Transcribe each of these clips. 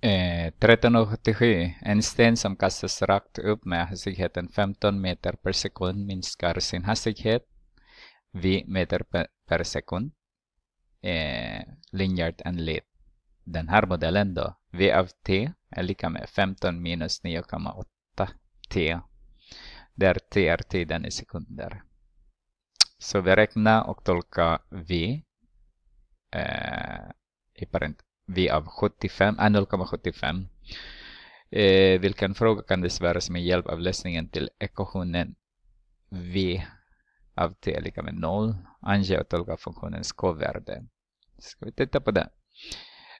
Eh, 1377. En sten som kastas rakt upp med hastigheten 15 meter per sekund minskar sin hastighet vid meter per, per sekund. Eh, linjärt enligt den här modellen då. V av t är lika med 15 minus 9,8 t. Där t är tiden i sekunder. Så vi räknar och tolkar v eh, i parentes v av 75, äh, 0,75. Eh, vilken fråga kan besvaras med hjälp av lösningen till ekvationen v av t är lika med 0. Ange och tolka funktionens k-värde. Ska vi titta på det.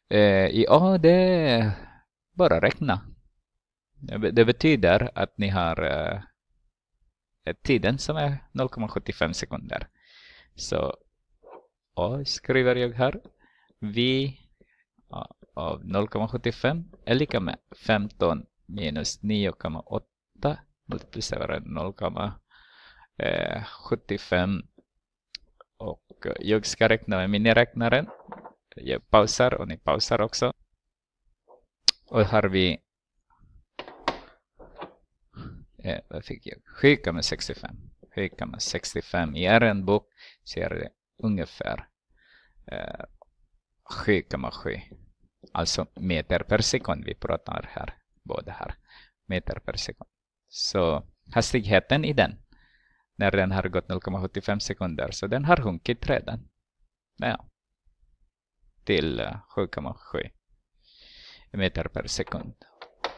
Eh, ja, det är bara räkna. Det betyder att ni har eh, tiden som är 0,75 sekunder. Så A skriver jag här. Vi av 0,75 är lika med 15 minus 9,8 multiplicerar 0,75 och jag ska räkna med miniräknaren. Jag pausar och ni pausar också. Och här har vi eh, vad fick jag? 7,65. 7,65 i en bok ser det ungefär eh, 7,7. Alltså meter per sekund vi pratar här. båda här. Meter per sekund. Så hastigheten i den. När den har gått 0,75 sekunder. Så den har sjunkit redan. Ja. Till eh, 7,7 meter per sekund.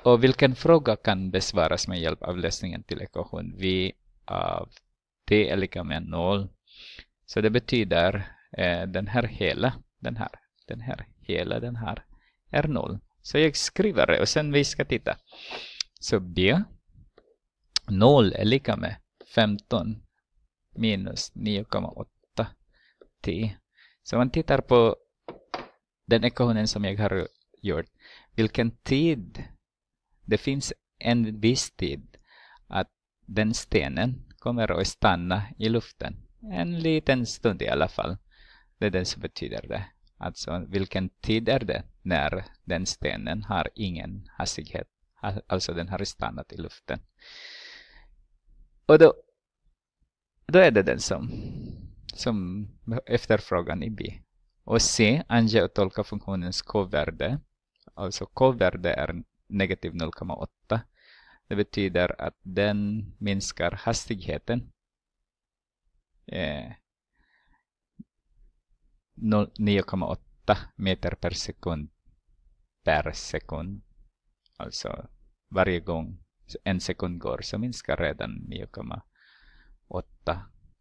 Och vilken fråga kan besvaras med hjälp av lösningen till ekvation v av t är lika med 0. Så det betyder eh, den här hela, den här den här, hela den här är 0. Så jag skriver det och sen vi ska titta. Så B 0 är lika med 15 minus 9,8 t. Så man tittar på den ekvationen som jag har gjort. Vilken tid det finns en viss tid att den stenen kommer att stanna i luften. En liten stund i alla fall. Det är det som betyder det. Alltså vilken tid är det när den stenen har ingen hastighet. Alltså den har stannat i luften. Och då, då är det den som, som efterfrågan i B. Och C ange och tolka funktionens k-värde. Alltså k-värde är negativ 0,8. Det betyder att den minskar hastigheten eh, 9,8 meter per sekund per sekund. Alltså varje gång en sekund går så minskar redan 9,8.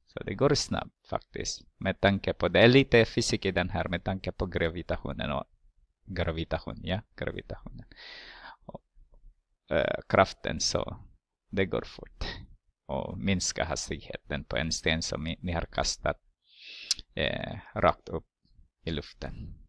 Så det går snabbt faktiskt. Med tanke på, det är lite fysik i den här med tanke på gravitationen och gravitation, ja, gravitationen. Och, äh, kraften så det går fort. Och minska hastigheten på en sten som ni har kastat eh, rakt upp el oftán.